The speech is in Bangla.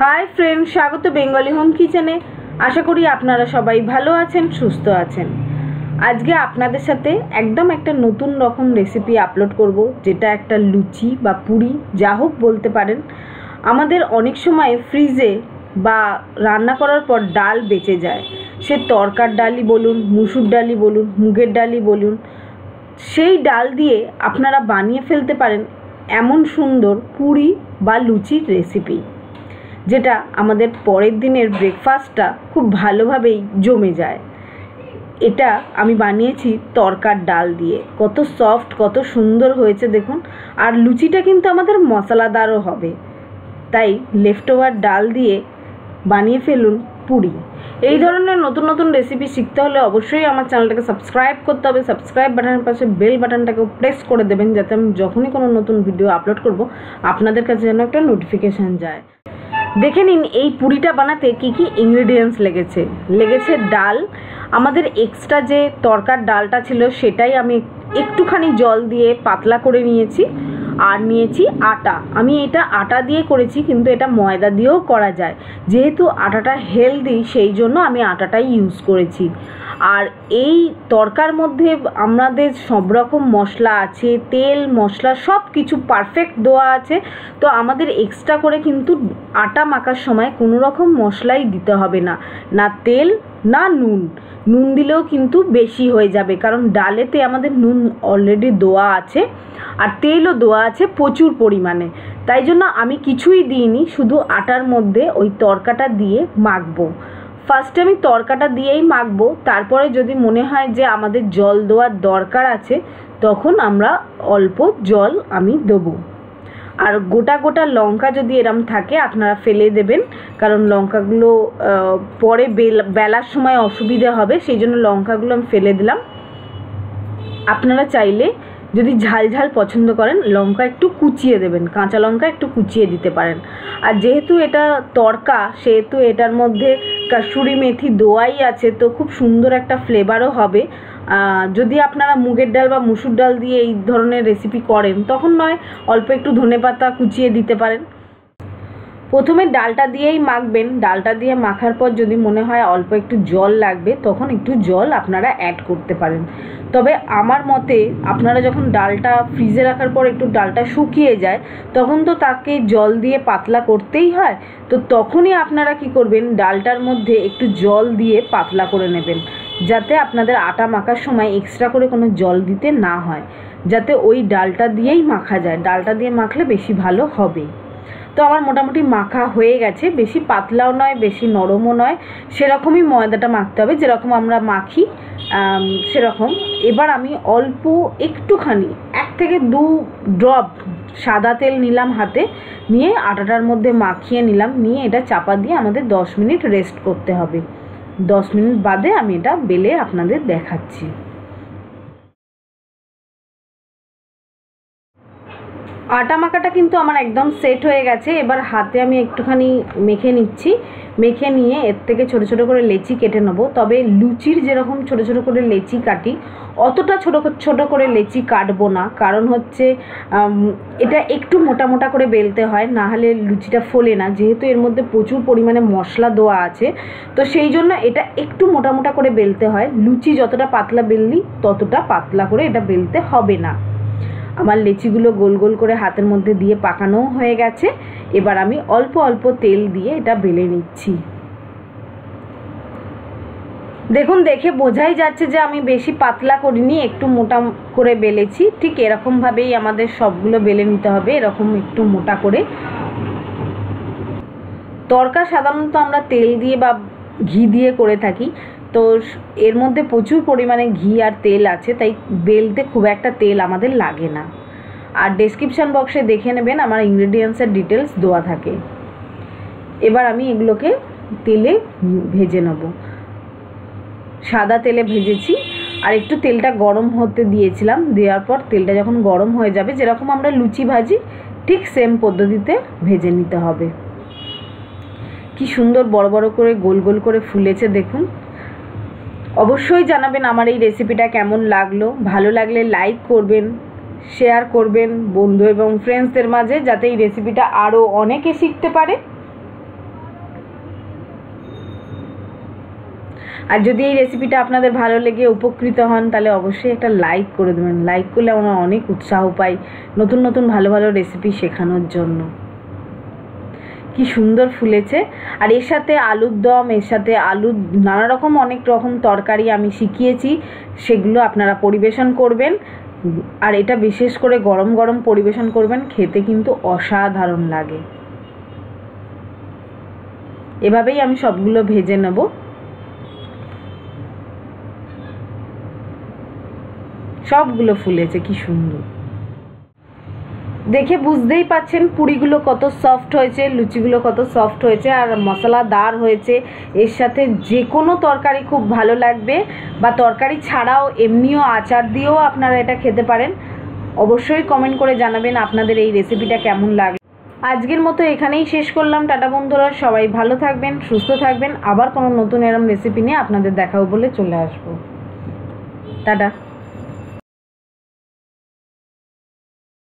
হাই ফ্রেন্ড স্বাগত বেঙ্গলি হোম কিচেনে আশা করি আপনারা সবাই ভালো আছেন, সুস্থ আছেন। আজকে আপনাদের সাথে একদম একটা নতুন রকম রেসিপি আপলোড করব, যেটা একটা লুচি বা পুরি, যা হোক বলতে পারেন। আমাদের অনেক সময় ফ্রিজে বা রান্না করার পর ডাল বেঁচে যায়। সে তরকার ডালই বলুন, মুসুর ডালই বলুন, মুগের ডালই বলুন, সেই ডাল দিয়ে আপনারা বানিয়ে ফেলতে পারেন এমন সুন্দর পুরি বা লুচির রেসিপি যেটা আমাদের পরের দিনের ব্রেকফাস্টটা খুব ভালোভাবেই জমে যায়। এটা আমি বানিয়েছি তরকার ডাল দিয়ে। কত সফট কত সুন্দর হয়েছে দেখুন। আর লুচিটা কিন্তু আমাদের মশলাদারও হবে। তাই লেফট ওভার ডাল দিয়ে বানিয়ে ফেলুন পুরি। এই ধরনের নতুন নতুন রেসিপি শিখতে হলে অবশ্যই আমার চ্যানেলটাকে সাবস্ক্রাইব করতে হবে। সাবস্ক্রাইব বাটনের পাশে বেল বাটনটাকেও প্রেস করে দেবেন যাতে আমি যখনই কোনো নতুন ভিডিও আপলোড করব, আপনাদের কাছে যেন একটা নোটিফিকেশান যায়। দেখে নিন, এই পুরিটা বানাতে কি কি ইনগ্রেডিয়েন্টস লেগেছে। লেগেছে ডাল। আমাদের এক্সট্রা যে তরকার ডালটা ছিল, সেটাই আমি একটুখানি জল দিয়ে পাতলা করে নিয়েছি আর নিয়েছি আটা। আমি এটা আটা দিয়ে করেছি, কিন্তু এটা ময়দা দিয়েও করা যায়। যেহেতু আটাটা হেলদি সেই জন্য আমি আটাটাই ইউজ করেছি। আর এই তরকার মধ্যে আমাদের সব রকম মশলা আছে, তেল, মশলা সব কিছু পারফেক্ট দেওয়া আছে। তো আমাদের এক্সট্রা করে কিন্তু আটা মাখার সময় কোনো রকম মশলাই দিতে হবে না। না তেল, না নুন। নুন দিলেও কিন্তু বেশি হয়ে যাবে, কারণ ডালেতে আমাদের নুন অলরেডি দেওয়া আছে আর তেলও দেওয়া আছে প্রচুর পরিমাণে। তাই জন্য আমি কিছুই দিইনি, শুধু আটার মধ্যে ওই তরকাটা দিয়ে মাখবো। ফার্স্টে আমি তরকাটা দিয়েই মাখবো, তারপরে যদি মনে হয় যে আমাদের জল দেওয়ার দরকার আছে, তখন আমরা অল্প জল আমি দেবো। আর গোটা গোটা লঙ্কা যদি এরম থাকে, আপনারা ফেলে দেবেন, কারণ লঙ্কাগুলো পরে বেলার সময় অসুবিধা হবে, সেই জন্য লঙ্কাগুলো আমি ফেলে দিলাম। আপনারা চাইলে যদি ঝাল ঝাল পছন্দ করেন, লঙ্কা একটু কুচিয়ে দেবেন, কাঁচা লঙ্কা একটু কুচিয়ে দিতে পারেন। আর যেহেতু এটা তড়কা, সেহেতু এটার মধ্যে কাসুরি মেথি দোয়াই আছে, তো খুব সুন্দর একটা ফ্লেভারও হবে। যদি আপনারা মুগের ডাল বা মুসুর ডাল দিয়ে এই ধরনের রেসিপি করেন, তখন নয়, অল্প একটু ধনে পাতা কুচিয়ে দিতে পারেন। প্রথমে ডালটা দিয়েই মাখবেন। ডালটা দিয়ে মাখার পর যদি মনে হয় অল্প একটু জল লাগবে, তখন একটু জল আপনারা অ্যাড করতে পারেন। তবে আমার মতে আপনারা যখন ডালটা ফ্রিজে রাখার পর একটু ডালটা শুকিয়ে যায়, তখন তো তাকে জল দিয়ে পাতলা করতেই হয়। তো তখনই আপনারা কি করবেন, ডালটার মধ্যে একটু জল দিয়ে পাতলা করে নেবেন, যাতে আপনাদের আটা মাখার সময় এক্সট্রা করে কোনো জল দিতে না হয়, যাতে ওই ডালটা দিয়েই মাখা যায়। ডালটা দিয়ে মাখলে বেশি ভালো হবে। তো আমার মোটামুটি মাখা হয়ে গেছে। বেশি পাতলাও নয়, বেশি নরমও নয়। সেরকমই ময়দাটা মাখতে হবে, যেরকম আমরা মাখি সেরকম। এবার আমি অল্প একটুখানি, এক থেকে দু ড্রপ সাদা তেল নিলাম হাতে, নিয়ে আটাটার মধ্যে মাখিয়ে নিলাম। নিয়ে এটা চাপা দিয়ে আমাদের দশ মিনিট রেস্ট করতে হবে। দশ মিনিট বাদে আমি এটা বেলে আপনাদের দেখাচ্ছি। আটা মাখাটা কিন্তু আমার একদম সেট হয়ে গেছে। এবার হাতে আমি একটুখানি মেখে নিচ্ছি। মেখে নিয়ে এর থেকে ছোটো ছোটো করে লেচি কেটে নেব। তবে লুচির যেরকম ছোটো ছোটো করে লেচি কাটি, অতটা ছোটো ছোটো করে লেচি কাটবো না। কারণ হচ্ছে এটা একটু মোটা মোটা করে বেলতে হয়, না হলে লুচিটা ফোলে না। যেহেতু এর মধ্যে প্রচুর পরিমাণে মশলা দেওয়া আছে। তো সেই জন্য এটা একটু মোটা মোটা করে বেলতে হয়। লুচি যতটা পাতলা বেললি, ততটা পাতলা করে এটা বেলতে হবে না। আমার লেচিগুলো গোল গোল করে হাতের মধ্যে দিয়ে পাকানোও হয়ে গেছে। এবার আমি অল্প অল্প তেল দিয়ে এটা বেলে নিচ্ছি। দেখুন, দেখে বোঝাই যাচ্ছে যে আমি বেশি পাতলা করিনি, একটু মোটা করে বেলেছি। ঠিক এরকমভাবেই আমাদের সবগুলো বেলে নিতে হবে, এরকম একটু মোটা করে। তরকা সাধারণত আমরা তেল দিয়ে বা ঘি দিয়ে করে থাকি। তো এর মধ্যে প্রচুর পরিমাণে ঘি আর তেল আছে, তাই বেলতে খুব একটা তেল আমাদের লাগে না। আর ডেসক্রিপশান বক্সে দেখে নেবেন, আমার ইনগ্রেডিয়েন্টসের ডিটেলস দেওয়া থাকে। এবার আমি এগুলোকে তেলে ভেজে নেব। সাদা তেলে ভেজেছি, আর একটু তেলটা গরম হতে দিয়েছিলাম, দেওয়ার পর তেলটা যখন গরম হয়ে যাবে, যেরকম আমরা লুচি ভাজি, ঠিক সেম পদ্ধতিতে ভেজে নিতে হবে। কি সুন্দর বড় বড় করে গোল গোল করে ফুলেছে, দেখুন। অবশ্যই জানাবেন আমার এই রেসিপিটা কেমন লাগল। ভালো লাগলে লাইক করবেন শেয়ার করবেন বন্ধু এবং ফ্রেন্ডসদের মাঝে, যাতে এই রেসিপিটা আরও অনেকে শিখতে পারে। আর যদি এই রেসিপিটা আপনাদের ভালো লেগে উপকৃত হন, তাহলে অবশ্যই একটা লাইক করে দেবেন। লাইক করলে আমরা অনেক উৎসাহ পাই নতুন নতুন, ভালো ভালো রেসিপি শেখানোর জন্য। কি সুন্দর ফুলেছে। আর এর সাথে আলুর দম, এর সাথে আলু নানা রকম অনেক রকম তরকারি আমি শিখিয়েছি, সেগুলো আপনারা পরিবেশন করবেন। আর এটা বিশেষ করে গরম গরম পরিবেশন করবেন, খেতে কিন্তু অসাধারণ লাগে। এভাবেই আমি সবগুলো ভেজে নেব। সবগুলো ফুলেছে, কি সুন্দর। দেখে বুঝতেই পাচ্ছেন পুরিগুলো কত সফট হয়েছে, লুচিগুলো কত সফট হয়েছে, আর মশলাদার হয়েছে। এর সাথে যে কোনো তরকারি খুব ভালো লাগবে, বা তরকারি ছাড়াও এমনিও আচার দিয়েও আপনারা এটা খেতে পারেন। অবশ্যই কমেন্ট করে জানাবেন আপনাদের এই রেসিপিটা কেমন লাগে আজকের মতো এখানেই শেষ করলাম। টাটা বন্ধুরা, সবাই ভালো থাকবেন, সুস্থ থাকবেন। আবার কোনো নতুন এরম রেসিপি নিয়ে আপনাদের দেখাও বলে চলে আসব। টাটা।